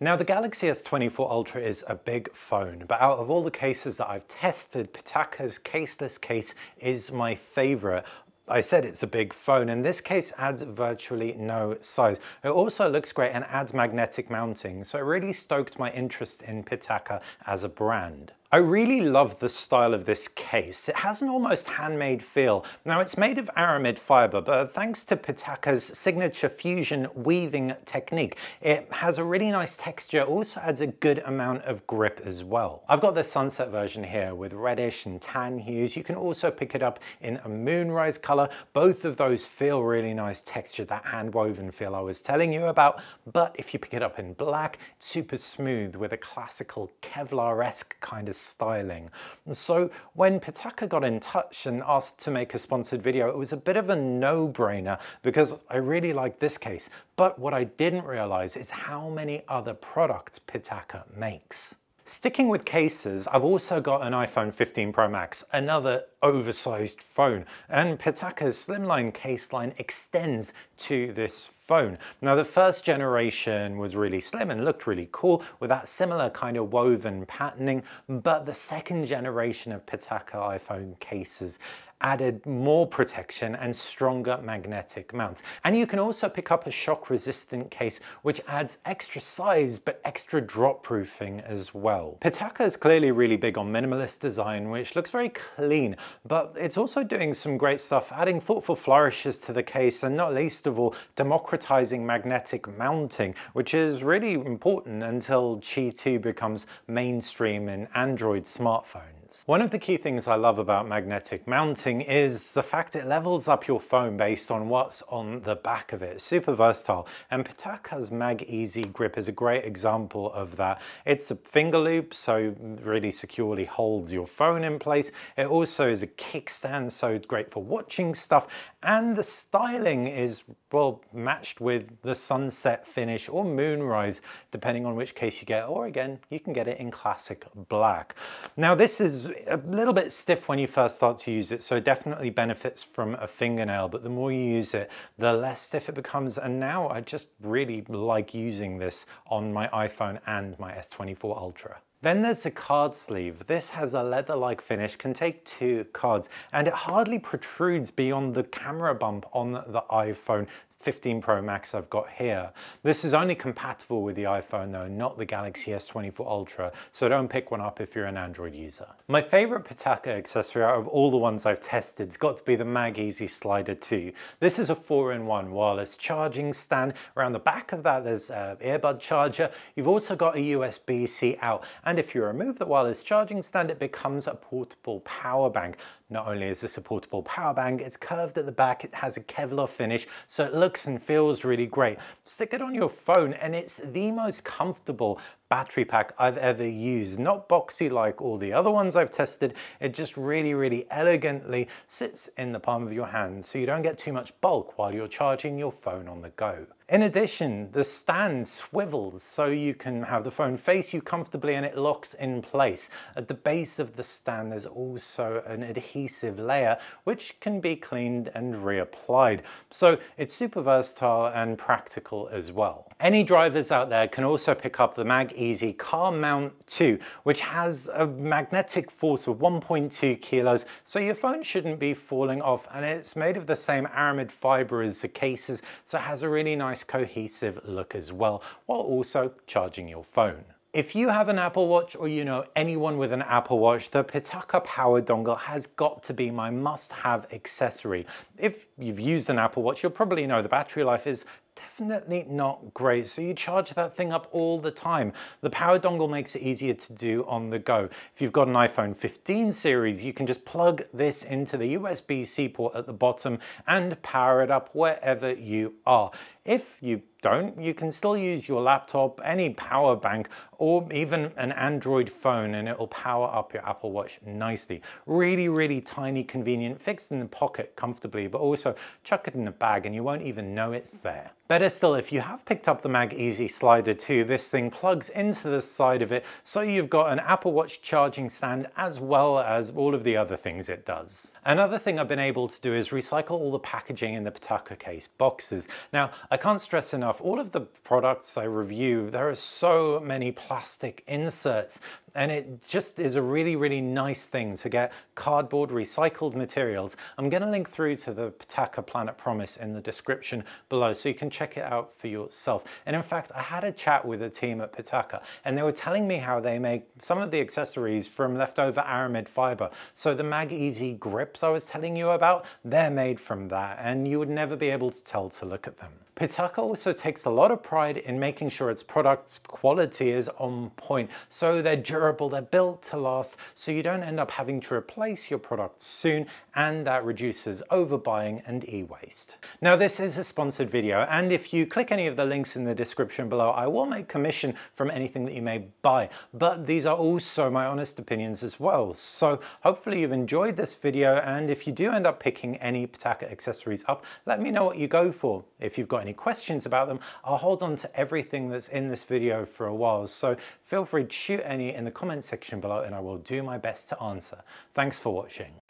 Now the Galaxy S24 Ultra is a big phone, but out of all the cases that I've tested, Pitaka's caseless case is my favorite. I said it's a big phone and this case adds virtually no size. It also looks great and adds magnetic mounting, so it really stoked my interest in Pitaka as a brand. I really love the style of this case. It has an almost handmade feel. Now it's made of aramid fiber, but thanks to Pitaka's signature fusion weaving technique, it has a really nice texture, also adds a good amount of grip as well. I've got the sunset version here with reddish and tan hues. You can also pick it up in a moonrise color. Both of those feel really nice texture, that hand woven feel I was telling you about. But if you pick it up in black, super smooth with a classical Kevlar-esque kind of styling. So when Pitaka got in touch and asked to make a sponsored video, it was a bit of a no-brainer because I really like this case. But what I didn't realize is how many other products Pitaka makes. Sticking with cases, I've also got an iPhone 15 Pro Max, another oversized phone, and Pitaka's slimline case line extends to this phone. Now the first generation was really slim and looked really cool with that similar kind of woven patterning, but the second generation of Pitaka iPhone cases added more protection and stronger magnetic mounts. And you can also pick up a shock resistant case which adds extra size but extra drop proofing as well. Pitaka is clearly really big on minimalist design which looks very clean but it's also doing some great stuff adding thoughtful flourishes to the case and not least of all democratizing magnetic mounting which is really important until Qi 2 becomes mainstream in Android smartphones. One of the key things I love about magnetic mounting is the fact it levels up your phone based on what's on the back of it. super versatile and Pitaka's Mag Easy grip is a great example of that. It's a finger loop so really securely holds your phone in place. It also is a kickstand so great for watching stuff and the styling is well matched with the sunset finish or moonrise depending on which case you get or again you can get it in classic black. Now this is a little bit stiff when you first start to use it, so it definitely benefits from a fingernail, but the more you use it, the less stiff it becomes. And now I just really like using this on my iPhone and my S24 Ultra. Then there's the card sleeve. This has a leather-like finish, can take two cards, and it hardly protrudes beyond the camera bump on the iPhone 15 Pro Max I've got here. This is only compatible with the iPhone though, not the Galaxy S24 Ultra, so don't pick one up if you're an Android user. My favorite Pitaka accessory out of all the ones I've tested has got to be the MagEZ Slider 2. This is a 4-in-1 wireless charging stand. Around the back of that there's an earbud charger. You've also got a USB-C out, and if you remove the wireless charging stand, it becomes a portable power bank. Not only is this a portable power bank, it's curved at the back, it has a Kevlar finish, so it looks and feels really great. Stick it on your phone and it's the most comfortable battery pack I've ever used. Not boxy like all the other ones I've tested, it just really, really elegantly sits in the palm of your hand so you don't get too much bulk while you're charging your phone on the go. In addition, the stand swivels so you can have the phone face you comfortably and it locks in place. At the base of the stand there's also an adhesive layer which can be cleaned and reapplied. So it's super versatile and practical as well. Any drivers out there can also pick up the Mag Easy Car Mount 2 which has a magnetic force of 1.2 kilos so your phone shouldn't be falling off and it's made of the same aramid fiber as the cases so it has a really nice cohesive look as well, while also charging your phone. If you have an Apple Watch or you know anyone with an Apple Watch, the Pitaka Power Dongle has got to be my must-have accessory. If you've used an Apple Watch, you'll probably know the battery life is definitely not great. So you charge that thing up all the time. The power dongle makes it easier to do on the go. If you've got an iPhone 15 series, you can just plug this into the USB-C port at the bottom and power it up wherever you are. If you don't, you can still use your laptop, any power bank, or even an Android phone and it will power up your Apple Watch nicely. Really, really tiny, convenient, fixed in the pocket comfortably, but also chuck it in a bag and you won't even know it's there. Better still, if you have picked up the MagEZ Slider 2, this thing plugs into the side of it, so you've got an Apple Watch charging stand as well as all of the other things it does. Another thing I've been able to do is recycle all the packaging in the Pitaka case, boxes. Now, I can't stress enough, all of the products I review, there are so many plastic inserts and it just is a really, really nice thing to get cardboard recycled materials. I'm gonna link through to the Pitaka Planet Promise in the description below so you can check it out for yourself. And in fact, I had a chat with a team at Pitaka and they were telling me how they make some of the accessories from leftover aramid fiber. So the MagEZ grips I was telling you about, they're made from that and you would never be able to tell to look at them. Pitaka also takes a lot of pride in making sure its product's quality is on point. So they're durable, they're built to last, so you don't end up having to replace your product soon, and that reduces overbuying and e-waste. Now this is a sponsored video, and if you click any of the links in the description below, I will make commission from anything that you may buy, but these are also my honest opinions as well. So hopefully you've enjoyed this video, and if you do end up picking any Pitaka accessories up, let me know what you go for. If you've got any questions about them, I'll hold on to everything that's in this video for a while. So feel free to shoot any in the comment section below and I will do my best to answer. Thanks for watching.